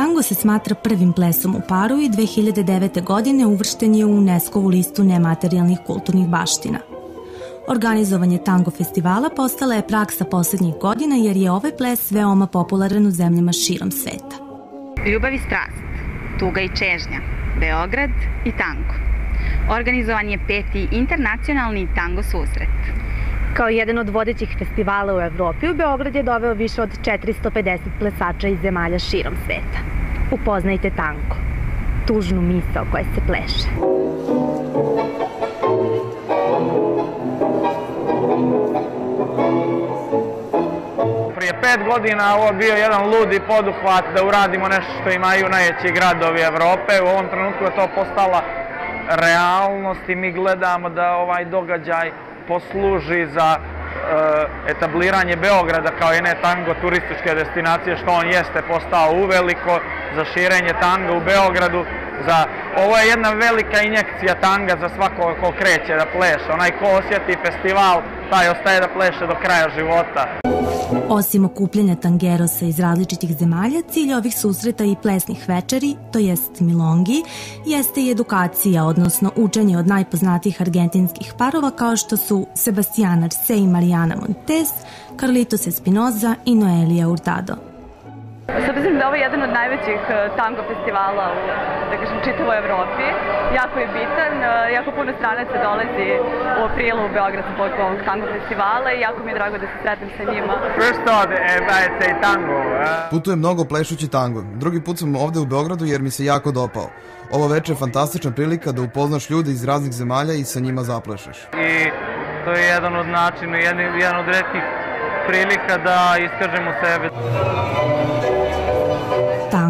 Tango se smatra prvim plesom u paru i 2009. godine uvršten je u UNESCO-vu listu nematerijalnih kulturnih baština. Organizovanje tango festivala postala je praksa poslednjih godina jer je ovaj ples veoma popularan u zemljama širom sveta. Ljubav i strast, tuga i čežnja, Beograd i tango. Organizovan je peti internacionalni tango susret. Kao jedan od vodećih festivala u Evropi, u Beograd je doveo više od 450 plesača iz zemalja širom sveta. Upoznajte tango, tužnu misao koja se pleše. Prije pet godina ovo bio jedan ludi poduhvat da uradimo nešto što imaju najveći gradovi Evrope. U ovom trenutku je to postala realnost i mi gledamo da ovaj događaj posluži za e, etabliranje Beograda kao jedne tango turističke destinacije, što on jeste postao uveliko, za širenje tanga u Beogradu, za, ovo je jedna velika injekcija tanga za svako ko kreće da pleše. Onaj ko osjeti festival, taj ostaje da pleše do kraja života. Osim okupljanja tangerosa iz različitih zemalja, cilj ovih susreta i plesnih večeri, to jest milongi, jeste i edukacija, odnosno učenje od najpoznatijih argentinskih parova kao što su Sebastián Arce i Mariana Montes, Carlitos Espinoza i Noelia Hurtado. S obzirom da je ovo jedan od najvećih e, tango festivala u, da kažem, čitavoj Evropi, jako je bitan, e, jako puno stranaca dolazi u aprilu u Beograd sa ovog tango festivala i jako mi je drago da se sretnem sa njima. Što je da i tango? Putujem mnogo plešući tango. Drugi put sam ovde u Beogradu jer mi se jako dopao. Ovo veče je fantastična prilika da upoznaš ljude iz raznih zemalja i sa njima zaplešeš. I to je jedan od načina, jedan, jedan od redkih prilika da iskažemo sebe.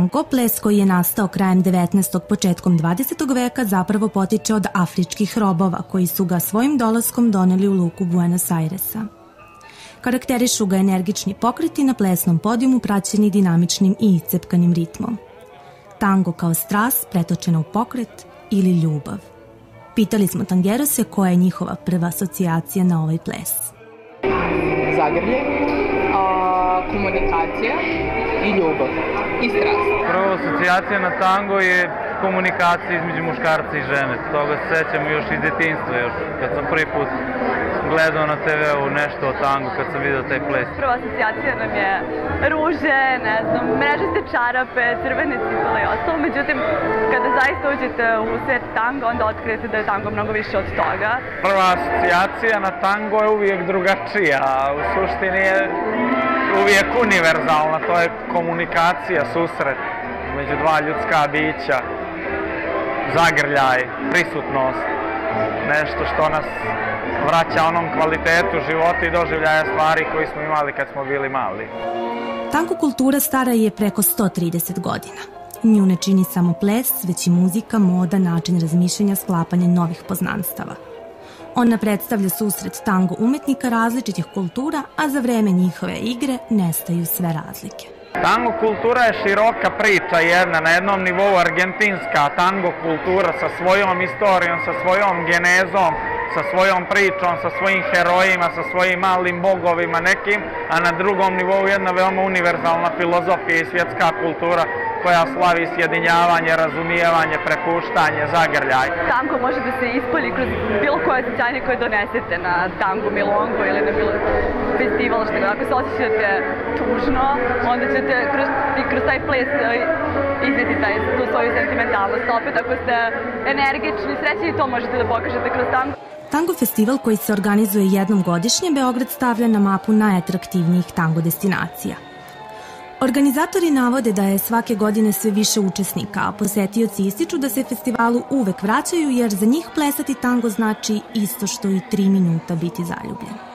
Tango, ples koji je nastao krajem 19. početkom 20. veka, zapravo potiče od afričkih robova koji su ga svojim dolaskom doneli u luku Buenos Airesa. Karakterišu ga energični pokreti na plesnom podijumu praćeni dinamičnim i iscepkanim ritmom. Tango kao strast pretočena u pokret ili ljubav. Pitali smo tangerose koja je njihova prva asocijacija na ovaj ples. Zagrlje, a, komunikacija i ljubav i strast. Prva asocijacija na tango je komunikacija između muškarca i žene. Toga se sećam još iz detinstva, još kad sam prvi put gledao na TV-u nešto o tangu, kad sam vidio taj ples. Prva asocijacija nam je ruže, ne znam, mrežaste čarape, crvene cipele i ostalo. Međutim, kada zaista uđete u svet tanga, onda otkrijete da je tango mnogo više od toga. Prva asocijacija na tango je uvijek drugačija. U suštini je uvijek univerzalna, to je komunikacija, susret među dva ljudska bića, zagrljaj, prisutnost, nešto što nas vraća onom kvalitetu života i doživljaja stvari koji smo imali kad smo bili mali. Tanko kultura stara je preko 130 godina. Nju ne čini samo ples, već i muzika, moda, način razmišljanja, sklapanje novih poznanstava – Ona predstavlja susret tango umetnika različitih kultura, a za vreme njihove igre nestaju sve razlike. Tango kultura je široka priča jedna, na jednom nivou argentinska tango kultura sa svojom istorijom, sa svojom genezom, sa svojom pričom, sa svojim herojima, sa svojim malim bogovima nekim, a na drugom nivou jedna veoma univerzalna filozofija i svjetska kultura koja slavi sjedinjavanje, razumijevanje, prepuštanje, zagrljaj. Tango može da se ispolji kroz bilo koje osjećanje koje donesete na tango, milongo ili na bilo festival, što ako se osjećate tužno, onda ćete kroz, i kroz taj ples e, izneti taj, tu svoju sentimentalnost. Opet, ako ste energični, srećni, to možete da pokažete kroz tango. Tango festival koji se organizuje jednom godišnje, Beograd stavlja na mapu najatraktivnijih tango destinacija – Organizatori navode da je svake godine sve više učesnika, a posetioci ističu da se festivalu uvek vraćaju jer za njih plesati tango znači isto što i tri minuta biti zaljubljen.